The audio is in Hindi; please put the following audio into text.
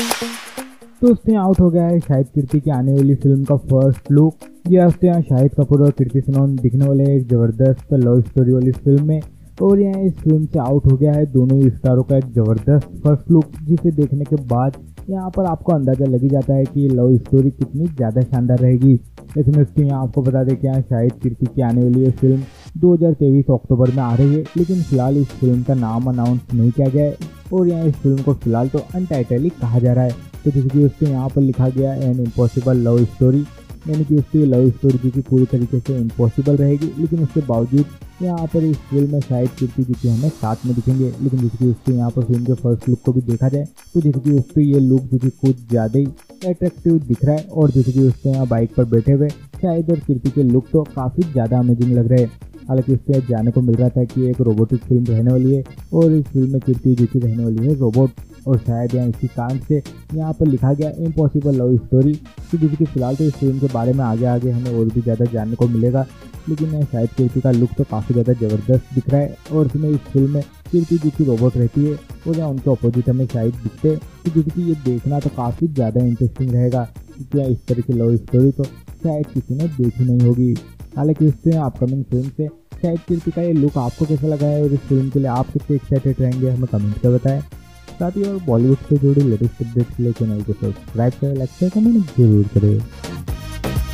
दोस्तों आउट हो गया है शाहिद कीर्ति की आने वाली फ़िल्म का फ़र्स्ट लुक ये हफ़्ते यहाँ शाहिद कपूर और कीर्ति सनोन दिखने वाले एक ज़बरदस्त लव स्टोरी वाली फ़िल्म में। और यहाँ इस फ़िल्म से आउट हो गया है दोनों ही स्टारों का एक ज़बरदस्त फ़र्स्ट लुक जिसे देखने के बाद यहाँ पर आपको अंदाज़ा लग जाता है कि लव स्टोरी कितनी ज़्यादा शानदार रहेगी। लेकिन उसके यहाँ आपको बता दें कि यहाँ शाहिद कीर्ति की आने वाली ये फ़िल्म 2023 अक्टूबर में आ रही है, लेकिन फ़िलहाल इस फ़िल्म का नाम अनाउंस नहीं किया गया है। और यहाँ इस फ़िल्म को फ़िलहाल तो अनटाइटल कहा जा रहा है। तो जैसे कि उसके यहाँ पर लिखा गया एन इम्पॉसिबल लव स्टोरी यानी कि उसकी लव स्टोरी जो कि पूरी तरीके से इम्पॉसिबल रहेगी, लेकिन उसके बावजूद यहाँ पर इस फ़िल्म में शायद कीर्ति जी की हमें साथ में दिखेंगे। लेकिन जैसे कि उसके यहाँ पर फ़िल्म के फ़र्स्ट लुक को भी देखा जाए तो जैसे कि उसके ये लुक जो कि कुछ ज़्यादा ही अट्रैक्टिव दिख रहा है, और जैसे कि उसके यहाँ बाइक पर बैठे हुए, शायद और कीर्ति के लुक तो काफ़ी ज़्यादा अमेजिंग लग रहे हैं। हालाँकि इससे जाने को मिल रहा था कि एक रोबोटिक फ़िल्म रहने वाली है और इस फ़िल्म में कीर्ति जी की रहने वाली है रोबोट। और शायद यहाँ इसी कारण से यहाँ पर लिखा गया इम्पॉसिबल लव स्टोरी कि जिसकी फ़िलहाल तो इस फ़िल्म के बारे में आगे आगे हमें और भी ज़्यादा जानने को मिलेगा। लेकिन शायद कीर्ति का लुक तो काफ़ी ज़्यादा ज़बरदस्त दिख रहा है और इसमें इस फ़िल्म में कीर्ति जी की रोबोट रहती है और यहाँ उनके अपोजिट हमें शायद दिखते हैं। जिसकी ये देखना तो काफ़ी ज़्यादा इंटरेस्टिंग रहेगा यहाँ इस तरह की लव स्टोरी तो शायद किसी ने देखी नहीं होगी। हालाँकि इससे अपकमिंग फ़िल्म से शायद कीर्ति का ये लुक आपको कैसा लगा है और इस फ़िल्म के लिए आप कितने एक्साइटेड रहेंगे, हमें कमेंट कर बताएँ। साथ ही और बॉलीवुड से जुड़ी लेटेस्ट अपडेट्स के लिए चैनल को सब्सक्राइब करें लाइक करें कमेंट ज़रूर करें।